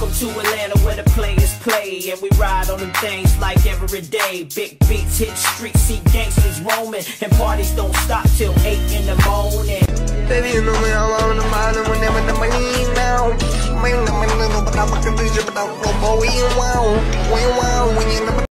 Welcome to Atlanta where the players play And we ride on them things like every day Big beats hit streets, see gangsters roaming And parties don't stop till 8 in the morning Baby, you know me, I'm on the bottom whenever the money now. Man, I'm in the middle, but I'm a condition, but I'm a boy, wow, wow, when